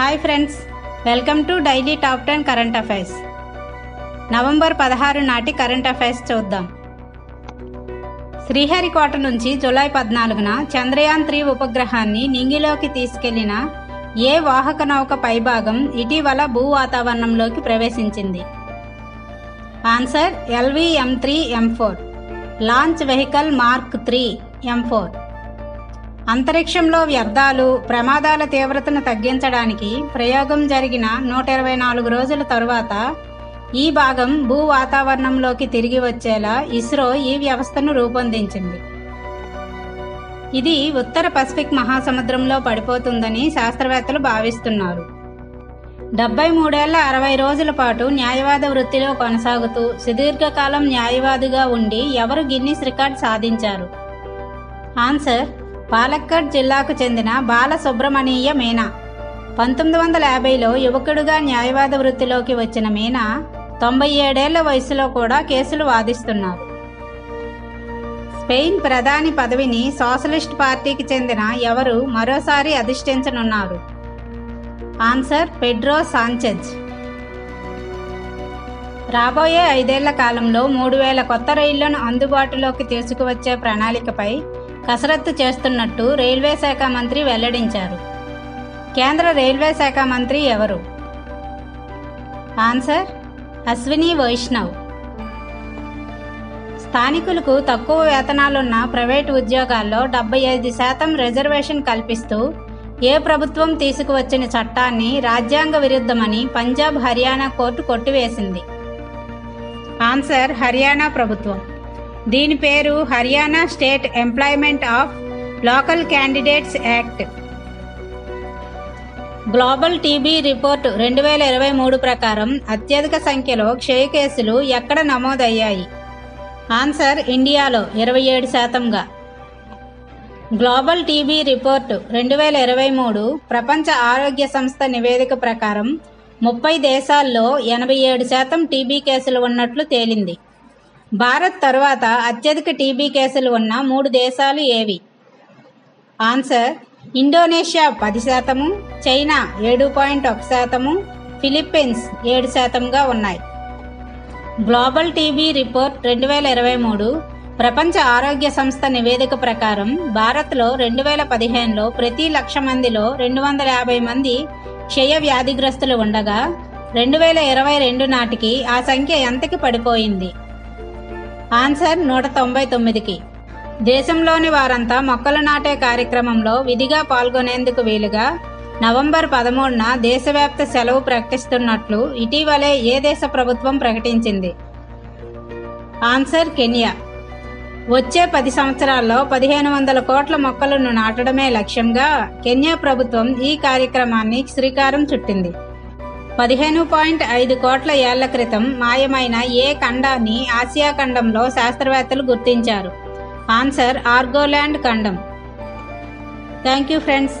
Hi friends welcome to daily top ten current affairs. November పదహారు నాటి current affairs చూద్దాం. శ్రీహరికోట నుంచి జూలై పద్నాలుగున చంద్రయాన్ త్రీ ఉపగ్రహాన్ని నింగిలోకి తీసుకెళ్ళిన ఏ వాహక నౌక పైభాగం ఇటీవల భూ వాతావరణంలోకి ప్రవేశించింది? Answer L V M three M four. Launch vehicle mark three M four. అంతరిక్షంలో వ్యర్థాలు ప్రమాదాల తీవ్రతను తగ్గించడానికి ప్రయోగం జరిగిన నూట ఇరవై నాలుగు రోజుల తరువాత ఈ భాగం భూ వాతావరణంలోకి తిరిగి వచ్చేలా ఇస్రో ఈ వ్యవస్థను రూపొందించింది. ఇది ఉత్తర పసిఫిక్ మహాసముద్రంలో పడిపోతుందని శాస్త్రవేత్తలు భావిస్తున్నారు. డెబ్బై మూడేళ్ళ అరవై రోజుల పాటు న్యాయవాద వృత్తిలో కొనసాగుతూ సుదీర్ఘకాలం న్యాయవాదిగా ఉండి ఎవరు గిన్నిస్ రికార్డ్ సాధించారు? ఆన్సర్ పాలక్కడ్ జిల్లాకు చెందిన బాలసుబ్రమణీయ మీనా. పంతొమ్మిది వందల యాభైలో యువకుడుగా న్యాయవాద వృత్తిలోకి వచ్చిన మీనా తొంభై ఏడేళ్ళ వయసులో కూడా కేసులు వాదిస్తున్నారు. స్పెయిన్ ప్రధాని పదవిని సోషలిస్ట్ పార్టీకి చెందిన ఎవరు మరోసారి అధిష్ఠించనున్నారు? Answer Pedro Sanchez. రాబోయే ఐదేళ్ళ కాలంలో మూడు వేల కొత్త రైళ్ళను అందుబాటులోకి తీసుకువచ్చే ప్రణాళికపై కసరత్తు చేస్తున్నట్టు రైల్వే శాఖ మంత్రి వెల్లడించారు. కేంద్ర రైల్వే శాఖ మంత్రి ఎవరు? ఆన్సర్ అశ్విని వైష్ణవ్. స్థానికులకు తక్కువ వేతనాలున్న ప్రైవేటు ఉద్యోగాల్లో డెబ్బై ఐదు శాతం రిజర్వేషన్ కల్పిస్తూ ఏ ప్రభుత్వం తీసుకువచ్చిన చట్టాన్ని రాజ్యాంగ విరుద్ధమని పంజాబ్ హర్యానా కోర్టు కొట్టివేసింది. ఆన్సర్ హర్యానా ప్రభుత్వం. దీని పేరు Haryana state employment of local candidates act. Global TB report రెండు వేల ఇరవై మూడు ప్రకారం అత్యధిక సంఖ్యలో క్షయ కేసులు ఎక్కడ నమోదయ్యాయి? ఆన్సర్ ఇండియాలో ఇరవై ఏడు శాతంగా. గ్లోబల్ టీబీ రిపోర్ట్ రెండు వేల ఇరవై మూడు ప్రపంచ ఆరోగ్య సంస్థ నివేదిక ప్రకారం ముప్పై దేశాల్లో ఎనభై ఏడు శాతం టీబీ కేసులు ఉన్నట్లు తేలింది. భారత్ తర్వాత అత్యధిక టీబీ కేసులు ఉన్న మూడు దేశాలు ఏవి? ఆన్సర్ ఇండోనేషియా పది శాతము చైనా ఏడు పాయింట్ ఒక శాతము ఫిలిప్పీన్స్ ఏడు శాతంగా ఉన్నాయి. గ్లోబల్ టీబీ రిపోర్ట్ రెండు వేల ఇరవై మూడు ప్రపంచ ఆరోగ్య సంస్థ నివేదిక ప్రకారం భారత్లో రెండు వేల పదిహేనులో ప్రతి లక్ష మందిలో రెండు వందల యాభై మంది క్షయ వ్యాధిగ్రస్తులు ఉండగా రెండు వేల ఇరవై రెండు నాటికి ఆ సంఖ్య ఎంతకి పడిపోయింది? ఆన్సర్ నూట తొంభై తొమ్మిదికి. దేశంలోని వారంతా మొక్కలు నాటే కార్యక్రమంలో విధిగా పాల్గొనేందుకు వీలుగా నవంబర్ పదమూడున దేశవ్యాప్త సెలవు ప్రకటిస్తున్నట్లు ఇటీవలే ఏ దేశ ప్రభుత్వం ప్రకటించింది? Answer Kenya. వచ్చే పది సంవత్సరాల్లో పదిహేను వందల కోట్ల మొక్కలను నాటడమే లక్ష్యంగా కెన్యా ప్రభుత్వం ఈ కార్యక్రమాన్ని శ్రీకారం చుట్టింది. పదిహేను పాయింట్ ఐదు కోట్ల ఏళ్ళ క్రితం మాయమైన ఏ ఖండాన్ని ఆసియా ఖండంలో శాస్త్రవేత్తలు గుర్తించారు. ఆన్సర్ ఆర్గోల్యాండ్ ఖండం. Thank you friends.